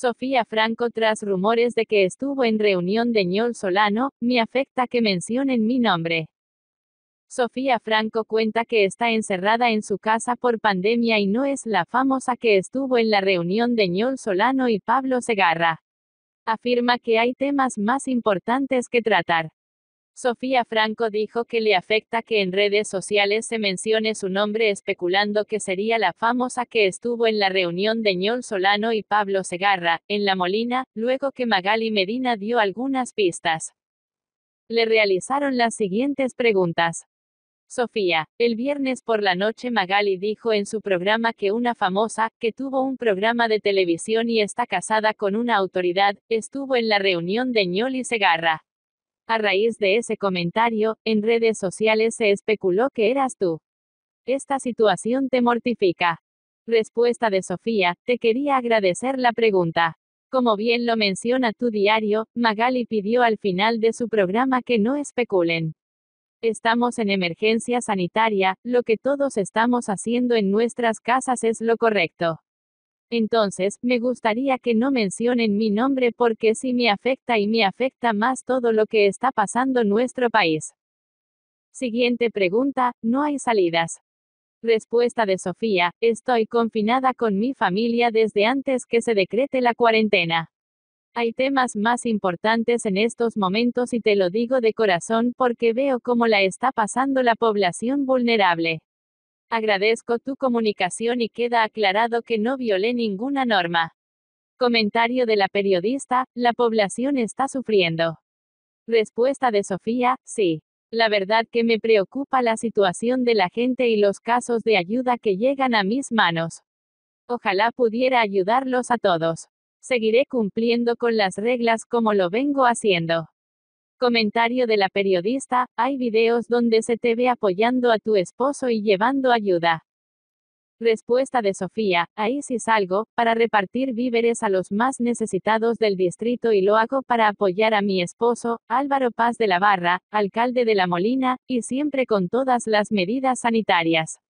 Sofía Franco tras rumores de que estuvo en reunión de Ñol Solano, me afecta que mencionen mi nombre. Sofía Franco cuenta que está encerrada en su casa por pandemia y no es la famosa que estuvo en la reunión de Ñol Solano y Pablo Segarra. Afirma que hay temas más importantes que tratar. Sofía Franco dijo que le afecta que en redes sociales se mencione su nombre especulando que sería la famosa que estuvo en la reunión de Ñol Solano y Pablo Segarra, en La Molina, luego que Magali Medina dio algunas pistas. Le realizaron las siguientes preguntas. Sofía, el viernes por la noche Magali dijo en su programa que una famosa, que tuvo un programa de televisión y está casada con una autoridad, estuvo en la reunión de Ñol y Segarra. A raíz de ese comentario, en redes sociales se especuló que eras tú. Esta situación te mortifica. Respuesta de Sofía, te quería agradecer la pregunta. Como bien lo menciona tu diario, Magali pidió al final de su programa que no especulen. Estamos en emergencia sanitaria, lo que todos estamos haciendo en nuestras casas es lo correcto. Entonces, me gustaría que no mencionen mi nombre porque sí me afecta y me afecta más todo lo que está pasando en nuestro país. Siguiente pregunta, no hay salidas. Respuesta de Sofía, estoy confinada con mi familia desde antes que se decrete la cuarentena. Hay temas más importantes en estos momentos y te lo digo de corazón porque veo cómo la está pasando la población vulnerable. Agradezco tu comunicación y queda aclarado que no violé ninguna norma. Comentario de la periodista, la población está sufriendo. Respuesta de Sofía, sí. La verdad que me preocupa la situación de la gente y los casos de ayuda que llegan a mis manos. Ojalá pudiera ayudarlos a todos. Seguiré cumpliendo con las reglas como lo vengo haciendo. Comentario de la periodista, hay videos donde se te ve apoyando a tu esposo y llevando ayuda. Respuesta de Sofía, ahí sí salgo, para repartir víveres a los más necesitados del distrito y lo hago para apoyar a mi esposo, Álvaro Paz de la Barra, alcalde de La Molina, y siempre con todas las medidas sanitarias.